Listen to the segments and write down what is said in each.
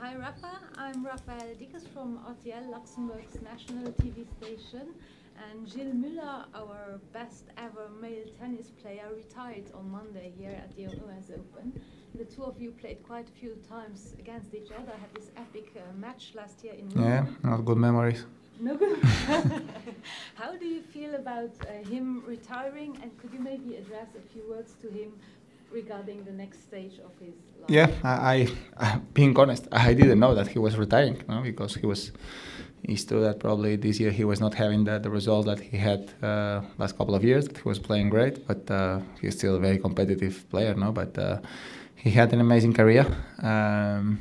Hi Rafa, I'm Rafael Dickes from RTL, Luxembourg's national TV station. And Gilles Muller, our best ever male tennis player, retired on Monday here at the US Open. The two of you played quite a few times against each other, had this epic uh, match last year in Yeah, not good memories. No good. How do you feel about uh, him retiring? And could you maybe address a few words to him regarding the next stage of his life? Yeah, I, I being honest, I didn't know that he was retiring, know, because he was. It's true that probably this year he was not having the, the result that he had uh, last couple of years. That he was playing great, but uh, he's still a very competitive player, no. But uh, he had an amazing career. Um,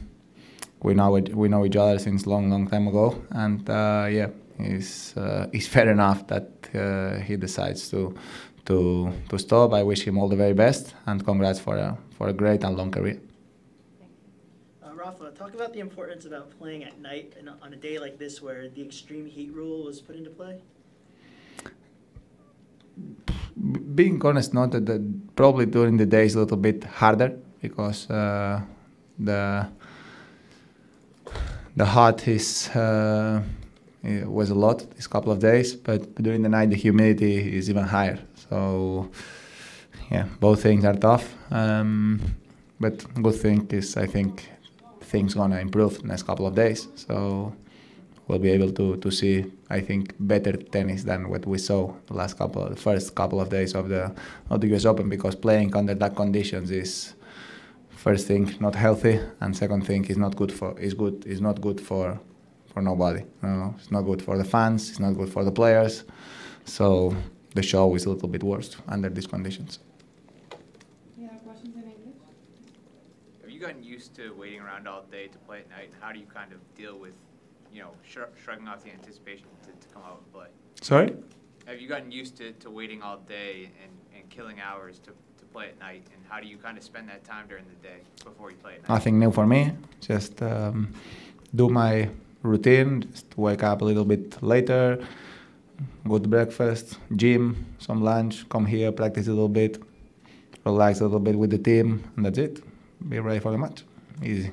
we know it, we know each other since long, long time ago, and uh, yeah, it's uh, it's fair enough that uh, he decides to to to stop. I wish him all the very best, and congrats for a for a great and long career. Uh, Rafa, talk about the importance about playing at night and on a day like this where the extreme heat rule was put into play. being honest, not that probably during the day is a little bit harder because uh, the the hot is uh, it was a lot these couple of days, but during the night the humidity is even higher. So yeah, both things are tough. Um, but good thing is I think things gonna improve the next couple of days. So we'll be able to, to see I think better tennis than what we saw the last couple the first couple of days of the of the US Open because playing under that conditions is first thing not healthy and second thing is not good for is good is not good for for nobody. No, it's not good for the fans, it's not good for the players. So the show is a little bit worse under these conditions. Yeah, questions in English? Have you gotten used to waiting around all day to play at night? And how do you kind of deal with, you know, shr- shrugging off the anticipation to, to come out and play? Sorry? Have you gotten used to, to waiting all day and, and killing hours to, to play at night? And how do you kind of spend that time during the day before you play at night? Nothing new for me. Just um, do my routine, just wake up a little bit later, go to breakfast, gym, some lunch, come here, practice a little bit, relax a little bit with the team, and that's it. Be ready for the match. Easy.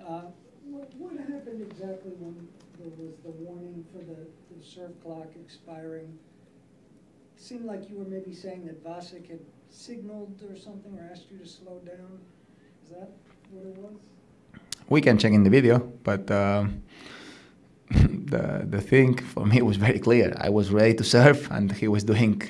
Uh, What what happened exactly when there was the warning for the the serve clock expiring? It Seemed like you were maybe saying that Vasek had signaled or something, or asked you to slow down. Is that what it was? we can check in the video, but um, the the thing for me was very clear. I was ready to serve, and he was doing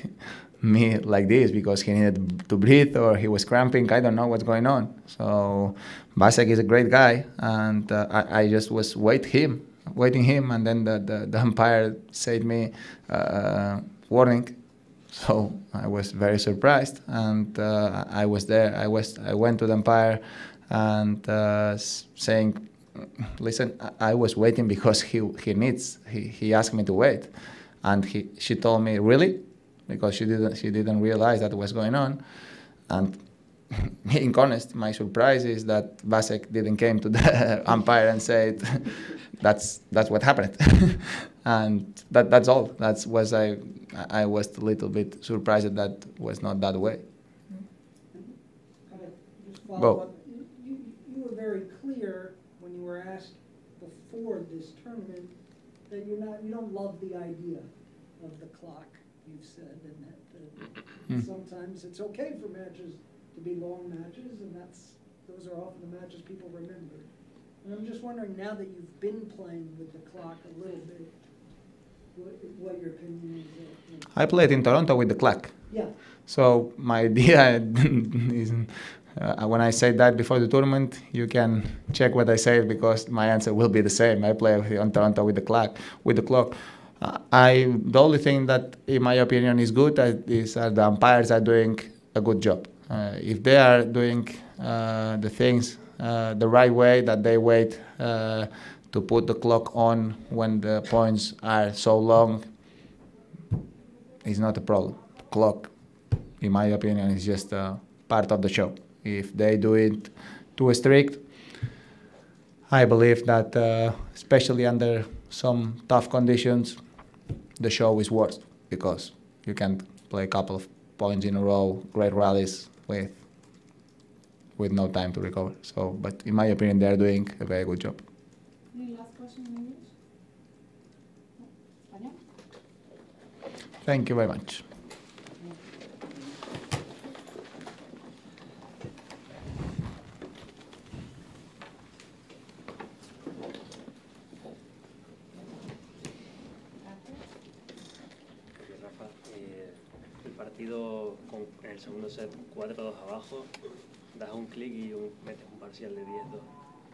me like this because he needed to breathe or he was cramping. I don't know what's going on. So Vasek is a great guy, and uh, I, I just was wait him, waiting him, and then the the, the umpire said me uh, warning. So I was very surprised, and uh, I was there. I was I went to the umpire and uh, saying, "Listen, I was waiting because he he needs. He, he asked me to wait, and he she told me really, because she didn't she didn't realize that was going on, and." Being honest, my surprise is that Vasek didn't came to the umpire and said, "That's that's what happened," and that that's all. That was I I was a little bit surprised that that was not that way. Go. You- You you were very clear when you were asked before this tournament that you're not, you don't love the idea of the clock, you've said, and that uh, Hmm. sometimes it's okay for matches to be long matches, and that's, those are often the matches people remember. And I'm just wondering, now that you've been playing with the clock a little bit, what, what your opinion is I played in Toronto with the clock. Yeah, So my idea is, uh, when I say that before the tournament, you can check what I say because my answer will be the same. I play on Toronto with the clock. With the clock, uh, I the only thing that, in my opinion, is good uh, is uh, the umpires are doing a good job. Uh, if they are doing uh, the things uh, the right way, that they wait to put the clock on when the points are so long, is not a problem. Clock, in my opinion, is just part of the show. If they do it too strict, I believe that, uh, especially under some tough conditions, the show is worse because you can play a couple of points in a row, great rallies with with no time to recover. So, but in my opinion, they're doing a very good job. Last question in English? Thank you very much. Partido con, en el segundo set 4-2 abajo, das un clic y un- metes un parcial de 10-2.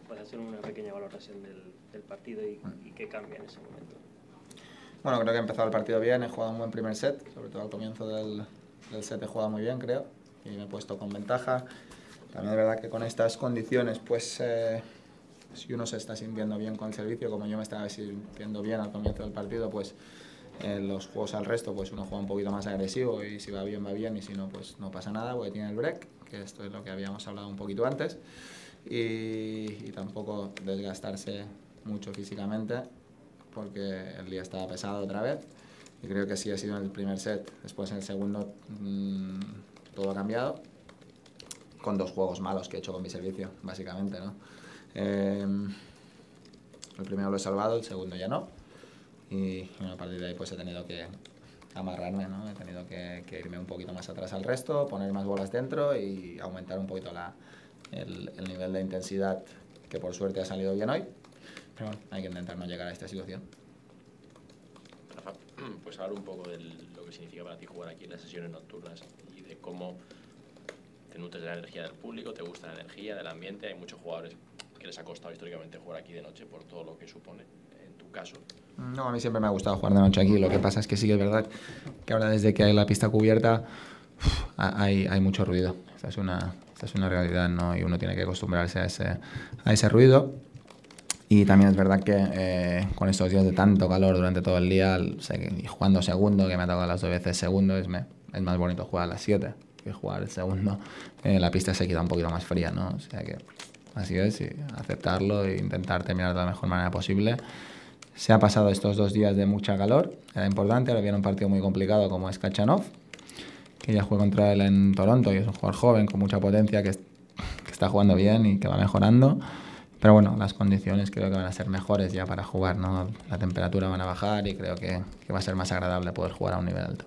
Puedes hacer una pequeña valoración del, del partido y, y qué cambia en ese momento. Bueno, creo que he empezado el partido bien, he jugado un buen primer set, sobre todo al comienzo del, del set he jugado muy bien, creo, y me he puesto con ventaja. También es verdad que con estas condiciones, pues eh, si uno se está sintiendo bien con el servicio, como yo me estaba sintiendo bien al comienzo del partido, pues en los juegos al resto, pues uno juega un poquito más agresivo y si va bien, va bien, y si no, pues no pasa nada, porque tiene el break, que esto es lo que habíamos hablado un poquito antes, y, y tampoco desgastarse mucho físicamente, porque el día estaba pesado otra vez, y creo que sí ha sido en el primer set, después en el segundo mm, todo ha cambiado, con dos juegos malos que he hecho con mi servicio, básicamente, ¿no? Eh, el primero lo he salvado, el segundo ya no. Y bueno, a partir de ahí pues he tenido que amarrarme, ¿no? He tenido que, que irme un poquito más atrás al resto, poner más bolas dentro y aumentar un poquito la, el, el nivel de intensidad que por suerte ha salido bien hoy. Pero bueno, hay que intentar no llegar a esta situación. Rafa, pues hablar un poco de lo que significa para ti jugar aquí en las sesiones nocturnas y de cómo te nutres de la energía del público, te gusta la energía, del ambiente. Hay muchos jugadores que les ha costado históricamente jugar aquí de noche por todo lo que supone. Caso, No, a mí siempre me ha gustado jugar de noche aquí. Lo que pasa es que sí que es verdad que ahora desde que hay la pista cubierta uf, ha- hay, hay mucho ruido. Esta es una, esta es una realidad, ¿no? Y uno tiene que acostumbrarse a ese, a ese ruido. Y también es verdad que eh, con estos días de tanto calor durante todo el día, y jugando segundo, que me ha tocado las dos veces segundo, es, me- es más bonito jugar a las 7 que jugar el segundo. Eh, la pista se queda un poquito más fría, ¿no? O sea que así es, y aceptarlo e intentar terminar de la mejor manera posible. Se ha pasado estos dos días de mucha calor, era importante, ahora viene un partido muy complicado como es Kachanov, que ya juega contra él en Toronto y es un jugador joven con mucha potencia que, es- que está jugando bien y que va mejorando. Pero bueno, las condiciones creo que van a ser mejores ya para jugar, ¿no? La temperatura van a bajar y creo que va a ser más agradable poder jugar a un nivel alto.